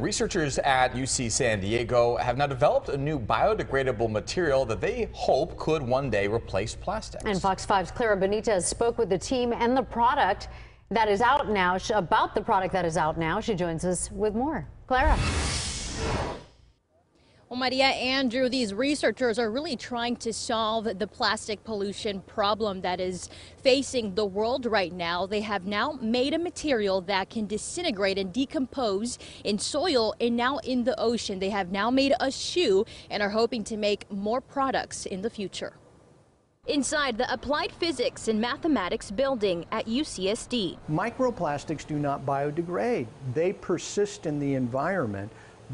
Researchers at UC San Diego have now developed a new biodegradable material that they hope could one day replace plastics. And Fox 5's Clara Benitez spoke with the team and the product that is out now, about the product that is out now. She joins us with more. Clara. Well, Maria Andrew, these researchers are really trying to solve the plastic pollution problem that is facing the world right now. They have now made a material that can disintegrate and decompose in soil and now in the ocean. They have now made a shoe and are hoping to make more products in the future. Inside the Applied Physics and Mathematics building at UCSD. Microplastics do not biodegrade. They persist in the environment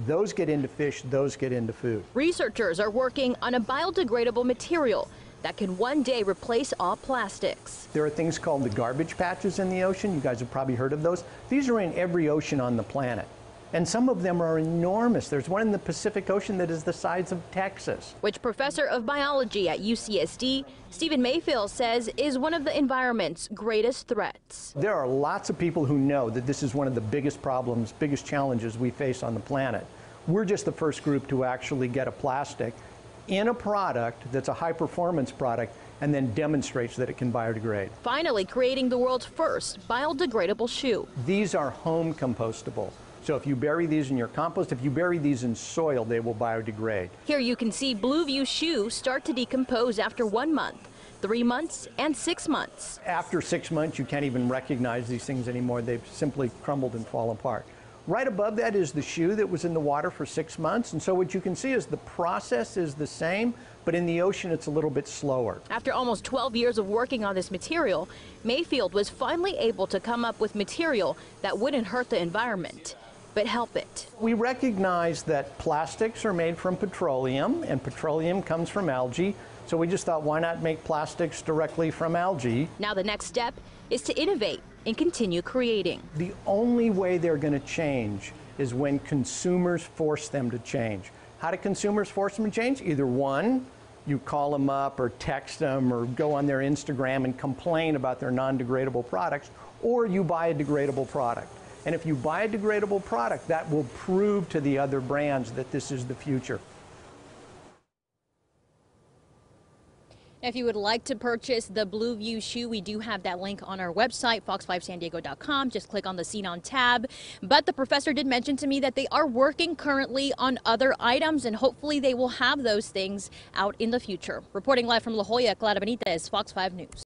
those get into fish, those get into food. Researchers are working on a biodegradable material that can one day replace all plastics. There are things called the garbage patches in the ocean. You guys have probably heard of those. These are in every ocean on the planet and some of them are enormous. There's one in the Pacific Ocean that is the size of Texas. Which professor of biology at UCSD, Stephen Mayfield says is one of the environment's greatest threats. There are lots of people who know that this is one of the biggest problems, biggest challenges we face on the planet. We're just the first group to actually get a plastic in a product that's a high performance product and then demonstrates that it can biodegrade. Finally, creating the world's first biodegradable shoe. These are home compostable. So if you bury these in your compost, if you bury these in soil, they will biodegrade. Here you can see Blueview shoe start to decompose after one month three months and six months. After six months, you can't even recognize these things anymore. They've simply crumbled and fall apart. Right above that is the shoe that was in the water for six months. And so what you can see is the process is the same, but in the ocean it's a little bit slower. After almost 12 years of working on this material, Mayfield was finally able to come up with material that wouldn't hurt the environment but help it. We recognize that plastics are made from petroleum, and petroleum comes from algae. So we just thought, why not make plastics directly from algae? Now the next step is to innovate and continue creating. The only way they're going to change is when consumers force them to change. How do consumers force them to change? Either one, you call them up or text them or go on their Instagram and complain about their non-degradable products, or you buy a degradable product. And if you buy a degradable product, that will prove to the other brands that this is the future. If you would like to purchase the Blueview shoe, we do have that link on our website, fox5sandiego.com. Just click on the Seen On tab. But the professor did mention to me that they are working currently on other items, and hopefully they will have those things out in the future. Reporting live from La Jolla, Clara Benitez, Fox 5 News.